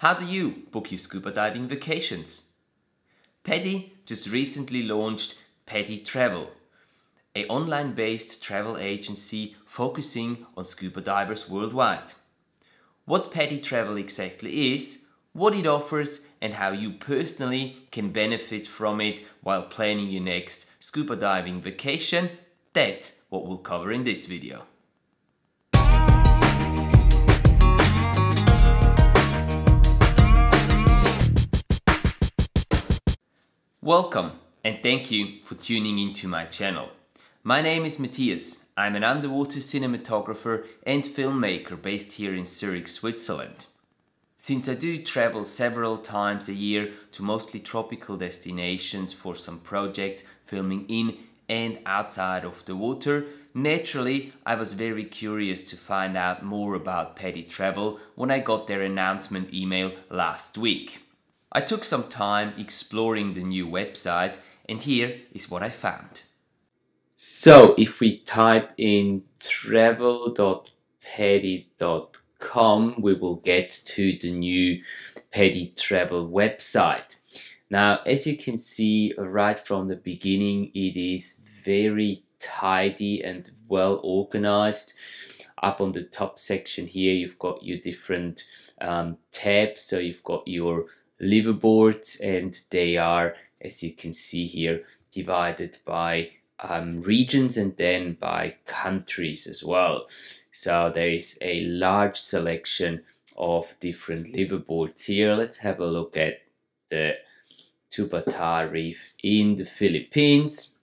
How do you book your scuba diving vacations? PADI just recently launched PADI Travel, a online-based travel agency focusing on scuba divers worldwide. What PADI Travel exactly is, what it offers and how you personally can benefit from it while planning your next scuba diving vacation, that's what we'll cover in this video. Welcome and thank you for tuning into my channel. My name is Matthias. I'm an underwater cinematographer and filmmaker based here in Zurich, Switzerland. Since I do travel several times a year to mostly tropical destinations for some projects filming in and outside of the water, naturally I was very curious to find out more about PADI Travel when I got their announcement email last week. I took some time exploring the new website and here is what I found. So if we type in travel.padi.com we will get to the new PADI Travel website. Now as you can see right from the beginning it is very tidy and well organized. Up on the top section here you've got your different um, tabs so you've got your liveaboards and they are as you can see here divided by um, regions and then by countries as well. So there is a large selection of different liveaboards here. Let's have a look at the Tubbataha reef in the Philippines.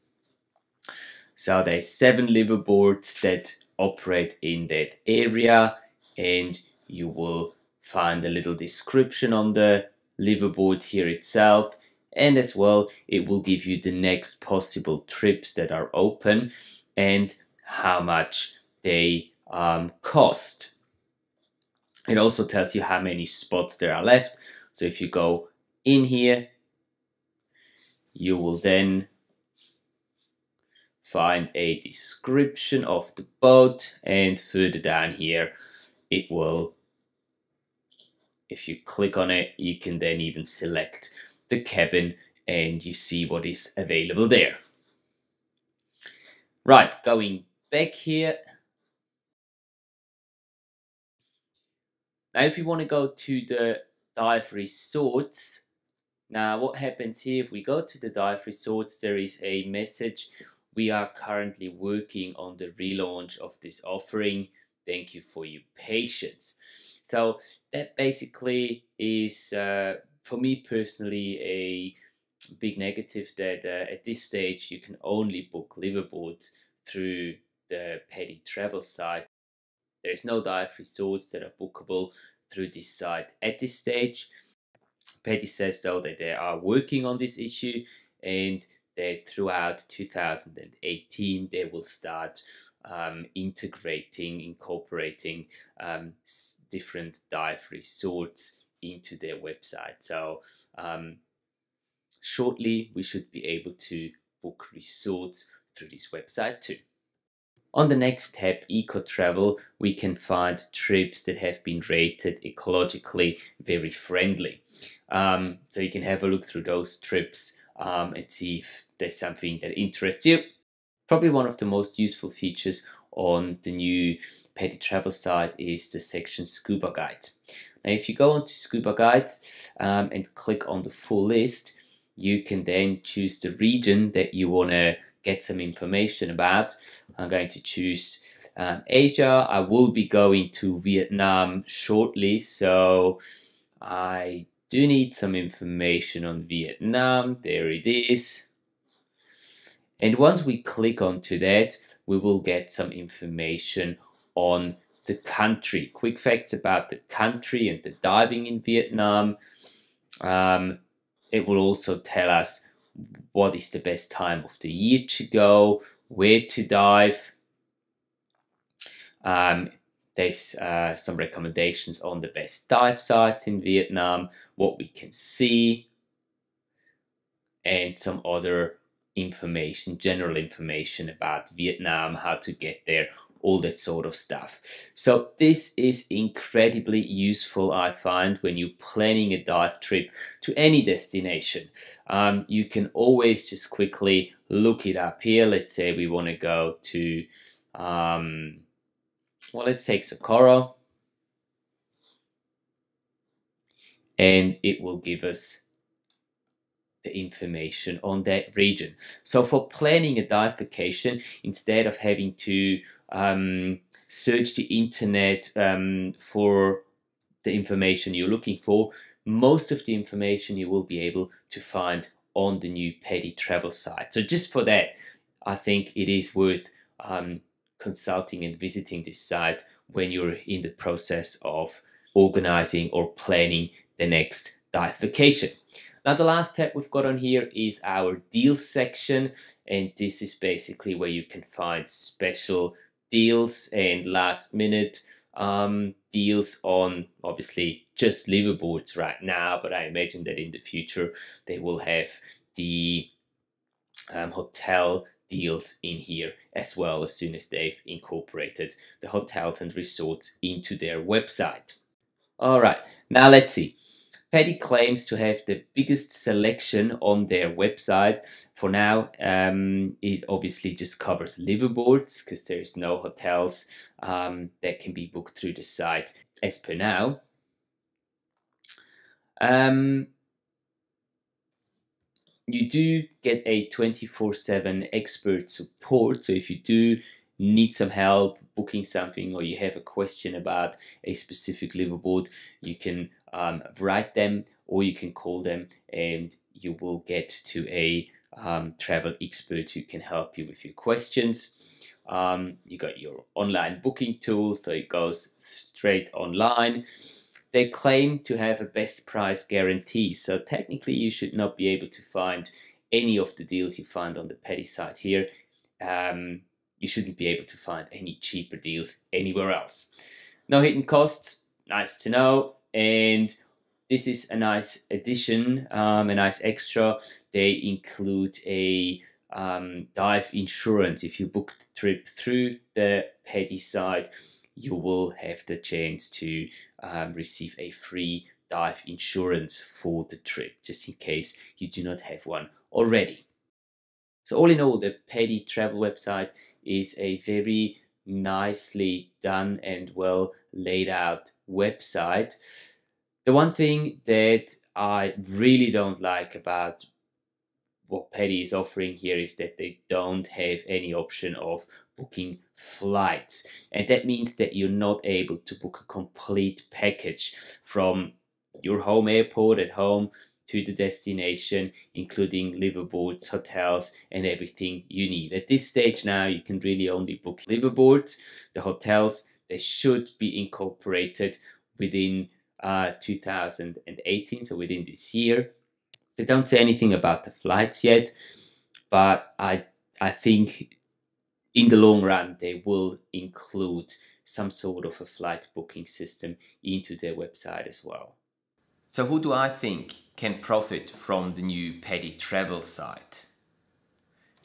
So there's seven liveaboards that operate in that area and you will find a little description on the liveaboard here itself and as well it will give you the next possible trips that are open and how much they um, cost. It also tells you how many spots there are left. So if you go in here, you will then find a description of the boat and further down here it will if you click on it, you can then even select the cabin and you see what is available there. Right, going back here. Now if you want to go to the dive resorts, now what happens here, if we go to the dive resorts, there is a message. We are currently working on the relaunch of this offering. Thank you for your patience. So that basically is, uh, for me personally, a big negative that uh, at this stage you can only book liveaboards through the PADI travel site. There's no dive resorts that are bookable through this site at this stage. PADI says though that they are working on this issue and that throughout 2018 they will start um, integrating, incorporating um, different dive resorts into their website. So um, shortly we should be able to book resorts through this website too. On the next tab, Eco Travel, we can find trips that have been rated ecologically very friendly. Um, so you can have a look through those trips um, and see if there's something that interests you. Probably one of the most useful features on the new PADI travel site is the section Scuba Guides. Now if you go onto Scuba Guides um, and click on the full list, you can then choose the region that you want to get some information about. I'm going to choose um, Asia. I will be going to Vietnam shortly, so I do need some information on Vietnam. There it is. And once we click onto that, we will get some information on the country. Quick facts about the country and the diving in Vietnam. Um, it will also tell us what is the best time of the year to go, where to dive. Um, there's uh, some recommendations on the best dive sites in Vietnam, what we can see, and some other information, general information about Vietnam, how to get there, all that sort of stuff. So this is incredibly useful, I find, when you're planning a dive trip to any destination. Um, you can always just quickly look it up here. Let's say we want to go to, um, well, let's take Socorro. And it will give us the information on that region. So for planning a dive vacation, instead of having to um, search the internet um, for the information you're looking for, most of the information you will be able to find on the new PADI travel site. So just for that, I think it is worth um, consulting and visiting this site when you're in the process of organizing or planning the next dive vacation. Now the last tab we've got on here is our deals section and this is basically where you can find special deals and last minute um, deals on obviously just liveaboards right now but I imagine that in the future they will have the um, hotel deals in here as well as soon as they've incorporated the hotels and resorts into their website. All right, now let's see. PADI claims to have the biggest selection on their website. For now, um, it obviously just covers liveaboards because there's no hotels um, that can be booked through the site as per now. Um, you do get a 24-7 expert support. So if you do need some help booking something or you have a question about a specific liveaboard, you can um, write them or you can call them and you will get to a um, travel expert who can help you with your questions. Um, you got your online booking tool, so it goes straight online. They claim to have a best price guarantee, so technically you should not be able to find any of the deals you find on the PADI site here. Um, you shouldn't be able to find any cheaper deals anywhere else. No hidden costs, nice to know and this is a nice addition, um, a nice extra. They include a um, dive insurance. If you book the trip through the PADI site, you will have the chance to um, receive a free dive insurance for the trip, just in case you do not have one already. So all in all, the PADI travel website is a very nicely done and well laid out website. The one thing that I really don't like about what PADI is offering here is that they don't have any option of booking flights. And that means that you're not able to book a complete package from your home airport at home to the destination, including liveaboards, hotels, and everything you need. At this stage now, you can really only book liveaboards. The hotels, they should be incorporated within uh, 2018, so within this year. They don't say anything about the flights yet, but I, I think in the long run they will include some sort of a flight booking system into their website as well. So who do I think can profit from the new PADI travel site?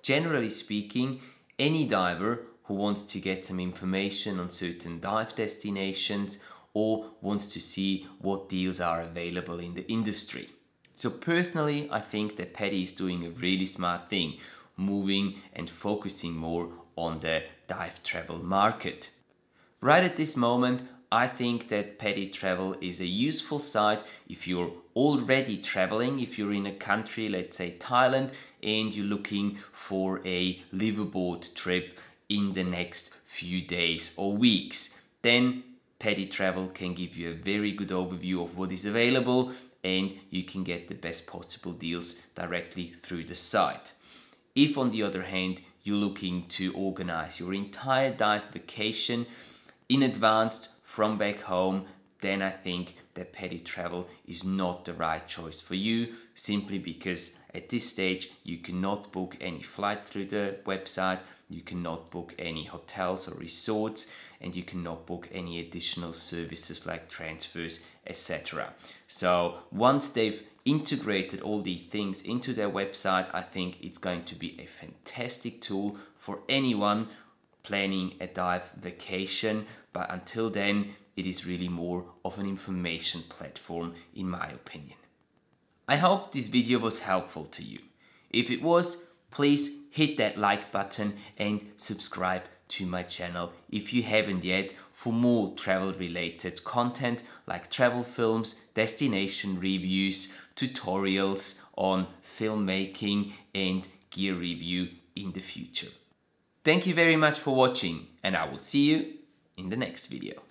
Generally speaking, any diver who wants to get some information on certain dive destinations or wants to see what deals are available in the industry. So personally, I think that PADI is doing a really smart thing, moving and focusing more on the dive travel market. Right at this moment, I think that PADI Travel is a useful site if you're already traveling, if you're in a country, let's say Thailand, and you're looking for a liveaboard trip in the next few days or weeks. Then PADI Travel can give you a very good overview of what is available and you can get the best possible deals directly through the site. If on the other hand, you're looking to organize your entire dive vacation in advance from back home, then I think that PADI Travel is not the right choice for you simply because at this stage you cannot book any flight through the website, you cannot book any hotels or resorts, and you cannot book any additional services like transfers, etc. So once they've integrated all these things into their website, I think it's going to be a fantastic tool for anyone planning a dive vacation, but until then, it is really more of an information platform in my opinion. I hope this video was helpful to you. If it was, please hit that like button and subscribe to my channel if you haven't yet for more travel related content like travel films, destination reviews, tutorials on filmmaking and gear review in the future. Thank you very much for watching and I will see you in the next video.